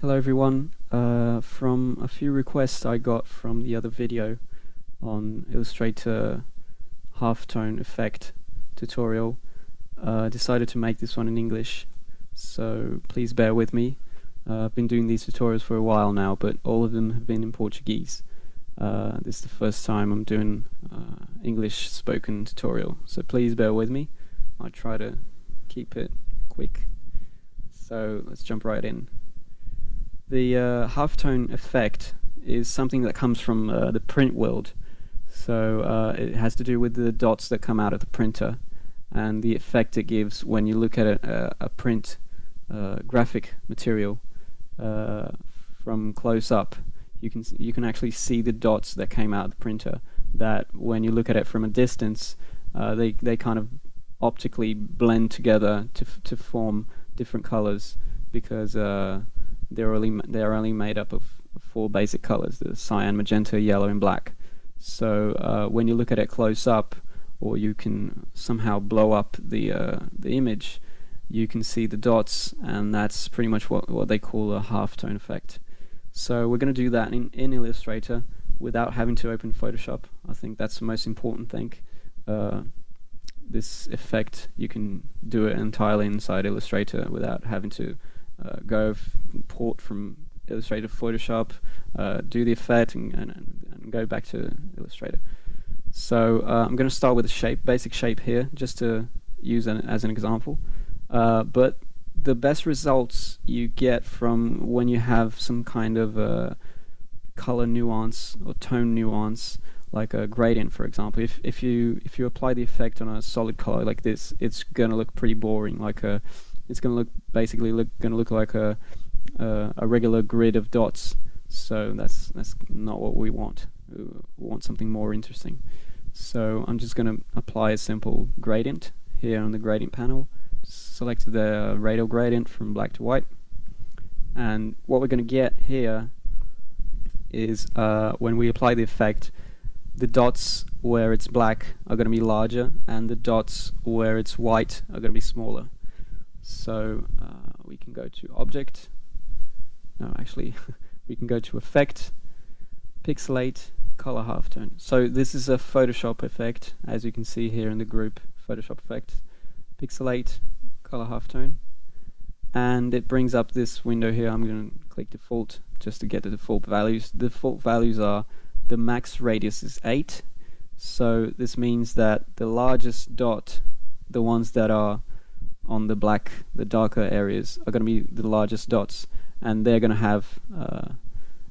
Hello everyone. Uh, from a few requests I got from the other video on Illustrator halftone effect tutorial, uh, decided to make this one in English. So please bear with me. Uh, I've been doing these tutorials for a while now, but all of them have been in Portuguese. Uh, this is the first time I'm doing uh, English spoken tutorial, so please bear with me. I'll try to keep it quick. So let's jump right in. The uh, halftone effect is something that comes from uh, the print world. So uh, it has to do with the dots that come out of the printer and the effect it gives when you look at a, a print uh, graphic material uh, from close up. You can you can actually see the dots that came out of the printer. That when you look at it from a distance, uh, they they kind of optically blend together to to form different colors because they're only they're only made up of four basic colors: the cyan, magenta, yellow, and black. So uh, when you look at it close up, or you can somehow blow up the uh, the image, you can see the dots, and that's pretty much what what they call a halftone effect. So we're going to do that in, in Illustrator without having to open Photoshop. I think that's the most important thing. Uh, this effect, you can do it entirely inside Illustrator without having to uh, go port from Illustrator to Photoshop, uh, do the effect, and, and, and, go back to Illustrator. So uh, I'm going to start with a shape, basic shape here, just to use an, as an example. Uh, but the best results you get from when you have some kind of color nuance or tone nuance like a gradient for example if if you if you apply the effect on a solid color like this it's gonna look pretty boring like a it's gonna look basically look gonna look like a uh, a regular grid of dots. So that's that's not what we want. We want something more interesting. So I'm just gonna apply a simple gradient here on the gradient panel. Select the radial gradient from black to white. And what we're going to get here is uh, when we apply the effect the dots where it's black are going to be larger and the dots where it's white are going to be smaller so uh, we can go to object. No actually we can go to effect pixelate color halftone so this is a Photoshop effect as you can see here in the group Photoshop effect. Pixelate color halftone and it brings up this window here. I'm going to click default just to get the default values. The default values are the max radius is 8 so this means that the largest dot the ones that are on the black the darker areas are going to be the largest dots and they're going to have uh,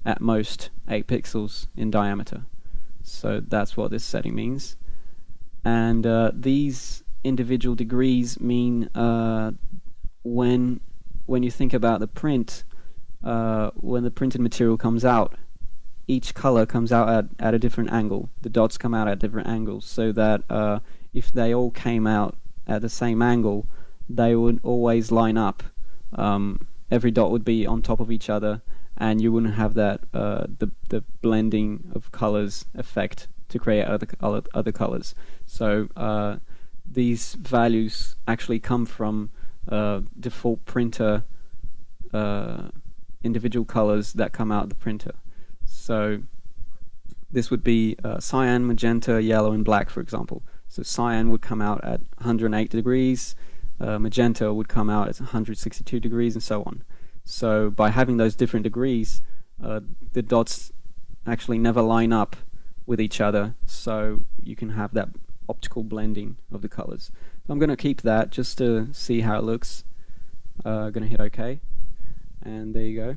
at most 8 pixels in diameter so that's what this setting means and uh, these individual degrees mean uh, when when you think about the print, uh, when the printed material comes out, each color comes out at, at a different angle. The dots come out at different angles, so that uh, if they all came out at the same angle, they would always line up. Um, every dot would be on top of each other, and you wouldn't have that uh, the the blending of colors effect to create other other, colors. So uh, these values actually come from uh, default printer uh, individual colors that come out of the printer. So this would be uh, cyan, magenta, yellow, and black, for example. So cyan would come out at 108 degrees, uh, magenta would come out at 162 degrees, and so on. So by having those different degrees, uh, the dots actually never line up with each other, so you can have that optical blending of the colors. I'm going to keep that just to see how it looks. Uh, going to hit OK, and there you go.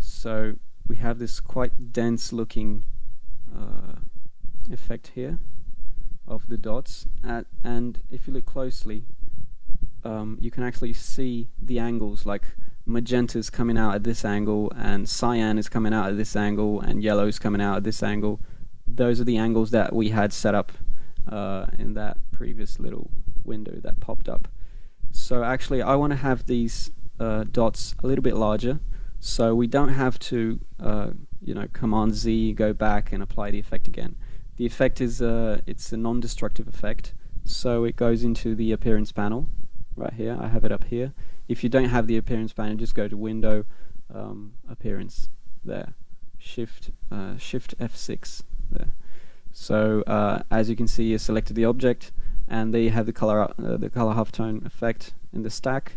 So we have this quite dense looking uh, effect here of the dots, At, and if you look closely, um, you can actually see the angles like magenta is coming out at this angle and cyan is coming out at this angle and yellow is coming out at this angle those are the angles that we had set up uh, in that previous little window that popped up. So actually I want to have these uh, dots a little bit larger so we don't have to uh, you know command Z go back and apply the effect again. The effect is uh, it's a non-destructive effect so it goes into the appearance panel right here I have it up here if you don't have the appearance panel, just go to Window, um, Appearance, there, Shift uh, Shift F6 there. So uh, as you can see, you selected the object, and there you have the color uh, the color halftone effect in the stack.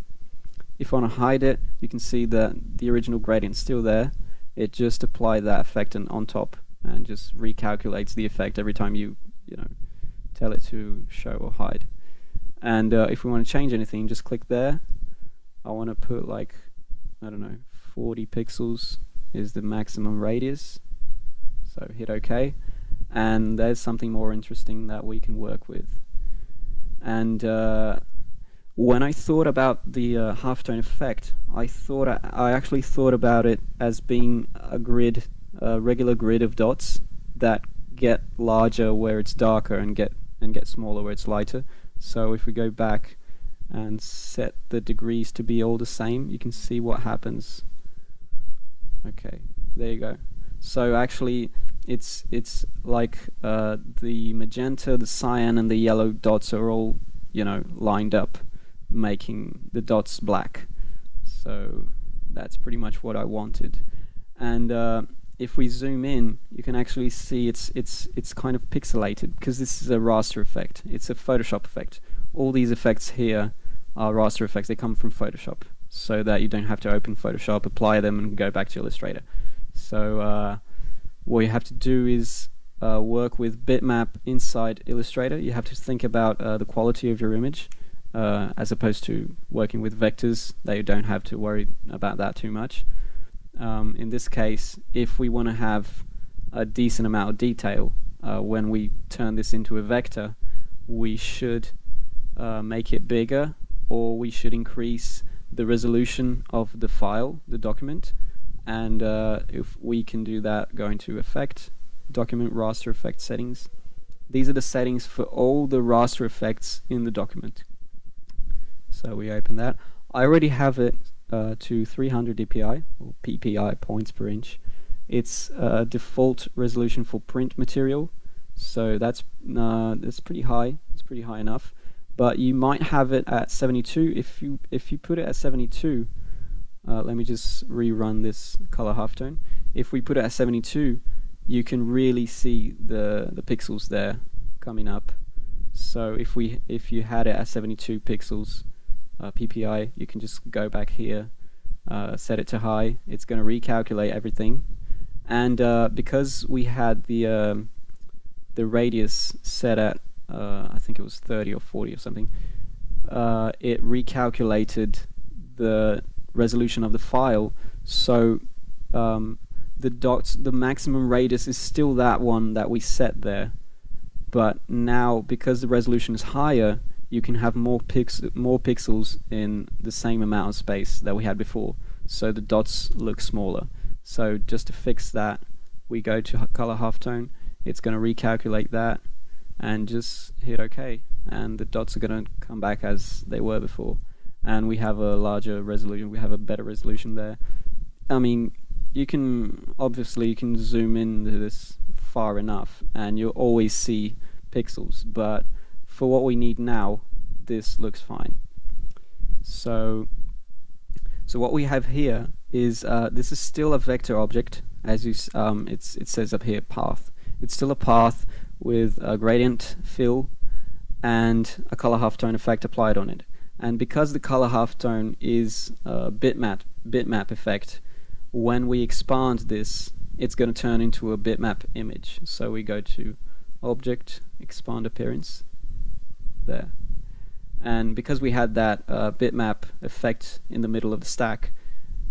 If you want to hide it, you can see that the original gradient still there. It just applied that effect on top and just recalculates the effect every time you you know tell it to show or hide. And uh, if we want to change anything, just click there. I want to put like I don't know 40 pixels is the maximum radius. So hit OK, and there's something more interesting that we can work with. And uh, when I thought about the uh, halftone effect, I thought I, I, actually thought about it as being a grid, a regular grid of dots that get larger where it's darker and get and get smaller where it's lighter. So if we go back and set the degrees to be all the same, you can see what happens. Okay, there you go. So actually, it's it's like uh, the magenta, the cyan, and the yellow dots are all you know lined up, making the dots black. So that's pretty much what I wanted. And uh, if we zoom in, you can actually see it's it's it's kind of pixelated because this is a raster effect. It's a Photoshop effect. All these effects here are raster effects. They come from Photoshop, so that you don't have to open Photoshop, apply them, and go back to Illustrator. So uh, what you have to do is uh, work with bitmap inside Illustrator. You have to think about uh, the quality of your image uh, as opposed to working with vectors that you don't have to worry about that too much. Um, in this case, if we want to have a decent amount of detail uh, when we turn this into a vector, we should uh, make it bigger or we should increase the resolution of the file, the document, and uh, if we can do that, go into Effect, Document Raster Effect Settings. These are the settings for all the raster effects in the document. So we open that. I already have it uh, to 300 dpi, or ppi, points per inch. It's uh, default resolution for print material, so that's uh, that's pretty high. It's pretty high enough. But you might have it at 72. If you if you put it at 72, uh, let me just rerun this color halftone. If we put it at 72, you can really see the the pixels there coming up. So if we if you had it at 72 pixels uh, PPI, you can just go back here, uh, set it to high. It's going to recalculate everything, and uh, because we had the um, the radius set at uh, I think it was 30 or 40 or something, uh, it recalculated the resolution of the file. So um, the dots, the maximum radius is still that one that we set there. But now, because the resolution is higher, you can have more pix more pixels in the same amount of space that we had before. So the dots look smaller. So just to fix that, we go to color halftone. It's going to recalculate that and just hit OK. And the dots are going to come back as they were before and we have a larger resolution. We have a better resolution there. I mean, you can obviously you can zoom into this far enough, and you'll always see pixels. But for what we need now, this looks fine. So, so what we have here is uh, this is still a vector object, as you um, it's it says up here path. It's still a path with a gradient fill and a color halftone effect applied on it. And because the color halftone is a bitmap, bitmap effect, when we expand this, it's going to turn into a bitmap image. So we go to Object, Expand Appearance, there. And because we had that uh, bitmap effect in the middle of the stack,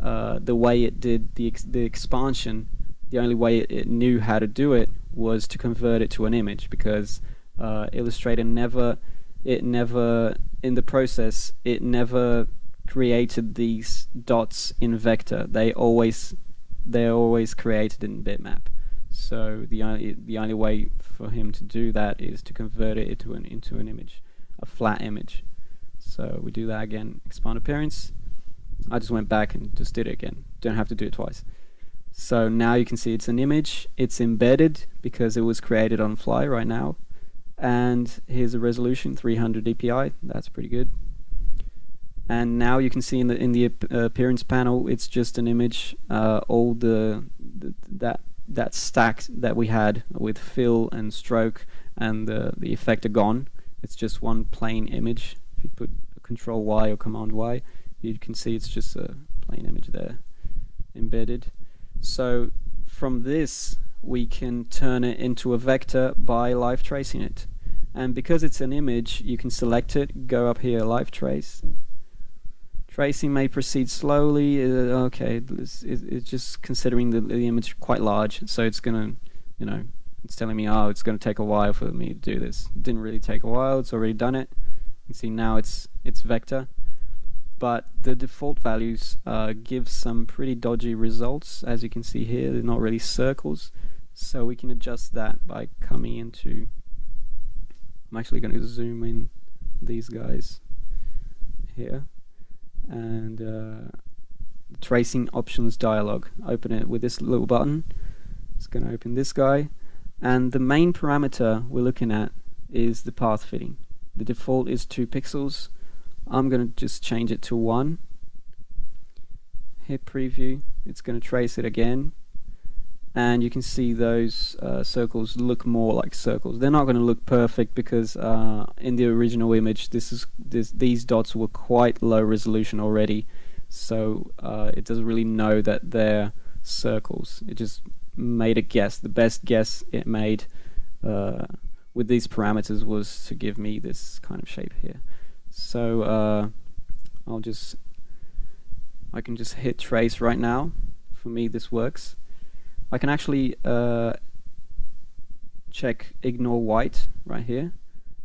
uh, the way it did the, ex the expansion, the only way it, it, knew how to do it was to convert it to an image because uh, Illustrator never it never in the process it never created these dots in vector. They always they're always created in bitmap. So the only the only way for him to do that is to convert it into an into an image a flat image. So we do that again expand appearance. I just went back and just did it again. Don't have to do it twice. So now you can see it's an image. It's embedded because it was created on fly right now. And here's a resolution 300 dpi that's pretty good. And now you can see in the in the appearance panel it's just an image uh, all the, the, that that stack that we had with fill and stroke and the the effect are gone it's just one plain image. If you put control Y or command Y you can see it's just a plain image there embedded. So from this we can turn it into a vector by live tracing it. And because it's an image you can select it go up here live trace. Tracing may proceed slowly. Uh, okay, it's, it's, just considering the, the image quite large, so it's gonna, you know, it's telling me, oh, it's gonna take a while for me to do this. It didn't really take a while. It's already done it. You see now it's it's vector, but the default values uh, give some pretty dodgy results, as you can see here. They're not really circles, so we can adjust that by coming into. I'm actually going to zoom in these guys here and uh, tracing options dialog. Open it with this little button. It's going to open this guy. And the main parameter we're looking at is the path fitting. The default is 2 pixels. I'm going to just change it to 1. Hit preview. It's going to trace it again and you can see those uh, circles look more like circles. They're not going to look perfect because uh, in the original image this is this, these dots were quite low resolution already so uh, it doesn't really know that they're circles. It just made a guess. The best guess it made uh, with these parameters was to give me this kind of shape here. So uh, I'll just I can just hit trace right now. For me this works. I can actually uh, check ignore white right here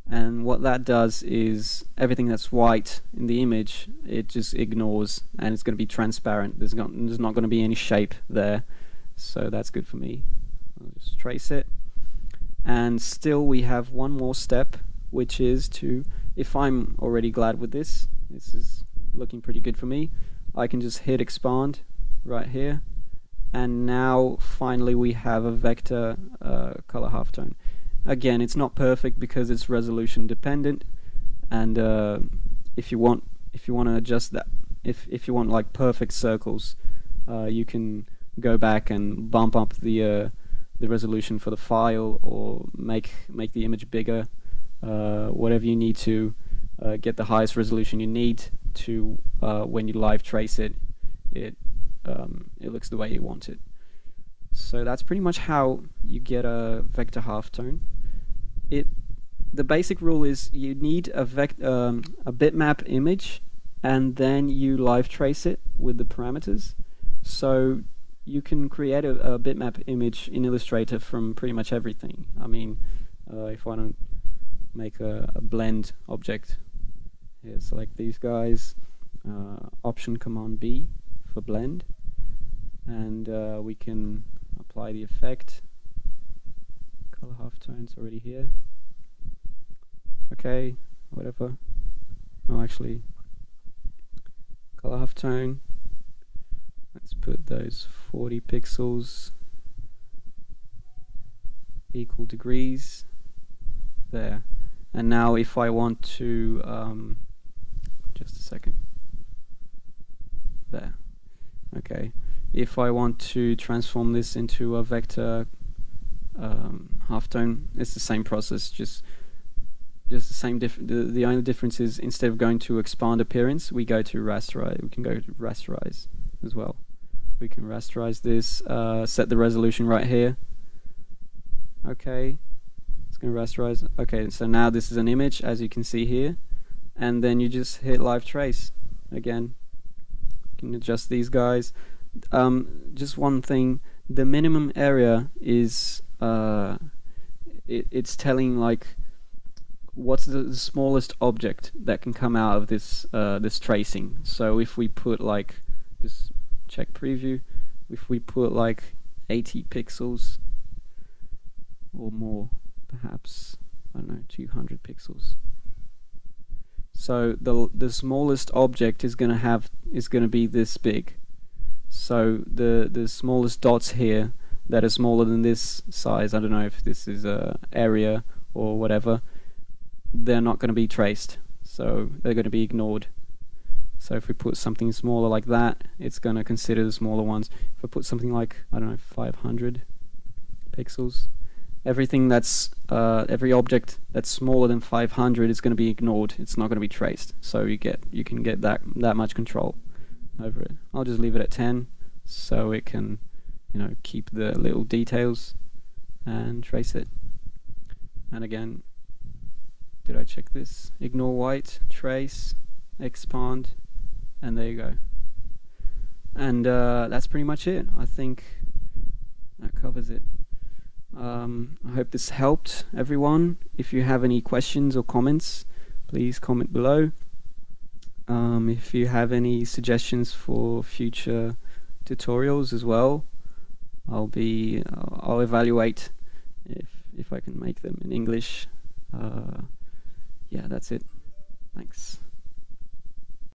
and what that does is everything that's white in the image it just ignores and it's going to be transparent. There's not, there's not going to be any shape there. So that's good for me. I'll just trace it. And still we have one more step which is to if I'm already glad with this this is looking pretty good for me I can just hit expand right here. And now finally we have a vector uh, color halftone. Again, it's not perfect because it's resolution dependent, and uh, if you want if you want to adjust that, if if you want like perfect circles, uh, you can go back and bump up the uh, the resolution for the file or make make the image bigger, uh, whatever you need to uh, get the highest resolution you need to when you live trace it. It um, it looks the way you want it. So that's pretty much how you get a vector halftone. It the basic rule is you need a um, a bitmap image and then you live trace it with the parameters. So you can create a, a bitmap image in Illustrator from pretty much everything. I mean, uh, if I don't make a, a, blend object, here select these guys, uh, Option Command B for blend, and uh, we can apply the effect color halftones already here. Okay whatever. No actually color halftone let's put those 40 pixels equal degrees there. And now if I want to um, just a second. There. Okay. If I want to transform this into a vector um, halftone, it's the same process, just just the same diff the, the only difference is instead of going to expand appearance, we go to rasterize. We can go to rasterize as well. We can rasterize this, uh, set the resolution right here. Okay, it's going to rasterize. Okay, so now this is an image, as you can see here, and then you just hit live trace again. You can adjust these guys um, just one thing the minimum area is uh, it, it's telling like what's the, the, smallest object that can come out of this uh, this tracing. So if we put like just check preview if we put like 80 pixels or more perhaps I don't know 200 pixels. So the the smallest object is going to have is going to be this big. So the the smallest dots here that are smaller than this size, I don't know if this is a area or whatever, they're not going to be traced. So they're going to be ignored. So if we put something smaller like that, it's going to consider the smaller ones. If I put something like, I don't know, 500 pixels, everything that's, uh, every object that's smaller than 500 is going to be ignored. It's not going to be traced. So you get, you can get that, that much control over it. I'll just leave it at 10 so it can, you know, keep the little details and trace it. And again, did I check this? Ignore white, trace, expand, and there you go. And uh, that's pretty much it. I think that covers it. Um, I hope this helped everyone. If you have any questions or comments, please comment below. Um, if you have any suggestions for future tutorials as well, I'll be uh, I'll evaluate if if I can make them in English. Uh, yeah, that's it. Thanks.